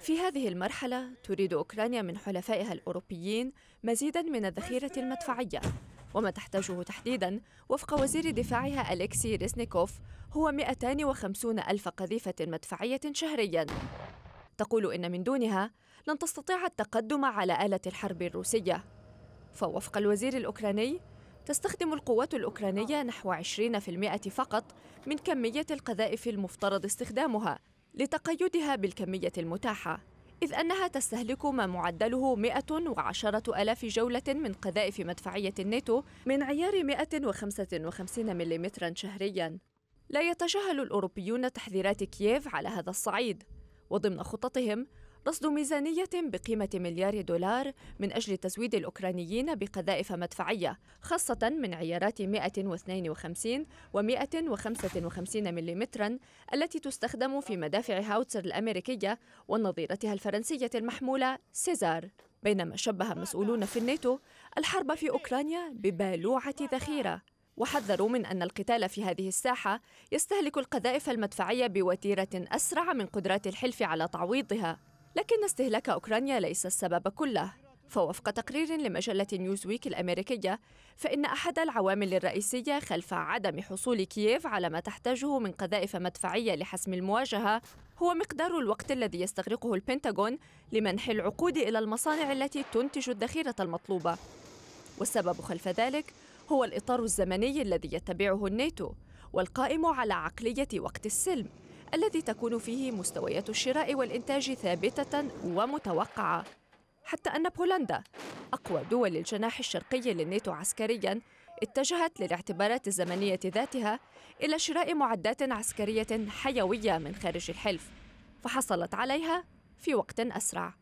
في هذه المرحلة تريد أوكرانيا من حلفائها الأوروبيين مزيداً من الذخيرة المدفعية وما تحتاجه تحديداً وفق وزير دفاعها أليكسي ريزنيكوف هو 250 ألف قذيفة مدفعية شهرياً. تقول إن من دونها لن تستطيع التقدم على آلة الحرب الروسية. فوفق الوزير الأوكراني تستخدم القوات الأوكرانية نحو 20% فقط من كمية القذائف المفترض استخدامها. لتقيدها بالكمية المتاحة إذ أنها تستهلك ما معدله 110 ألاف جولة من قذائف مدفعية الناتو من عيار 155 ملم شهرياً. لا يتجاهل الأوروبيون تحذيرات كييف على هذا الصعيد وضمن خططهم رصد ميزانية بقيمة مليار دولار من أجل تزويد الأوكرانيين بقذائف مدفعية خاصة من عيارات 152 و 155 ملم التي تستخدم في مدافع هاوتسر الأمريكية ونظيرتها الفرنسية المحمولة سيزار. بينما شبه مسؤولون في الناتو الحرب في أوكرانيا ببالوعة ذخيرة. وحذروا من أن القتال في هذه الساحة يستهلك القذائف المدفعية بوتيرة أسرع من قدرات الحلف على تعويضها. لكن استهلاك أوكرانيا ليس السبب كله. فوفق تقرير لمجلة نيوزويك الأمريكية فإن أحد العوامل الرئيسية خلف عدم حصول كييف على ما تحتاجه من قذائف مدفعية لحسم المواجهة هو مقدار الوقت الذي يستغرقه البنتاغون لمنح العقود إلى المصانع التي تنتج الذخيرة المطلوبة. والسبب خلف ذلك هو الإطار الزمني الذي يتبعه الناتو والقائم على عقلية وقت السلم. الذي تكون فيه مستويات الشراء والإنتاج ثابتة ومتوقعة. حتى أن بولندا أقوى دول الجناح الشرقي للناتو عسكرياً اتجهت للاعتبارات الزمنية ذاتها إلى شراء معدات عسكرية حيوية من خارج الحلف فحصلت عليها في وقت أسرع.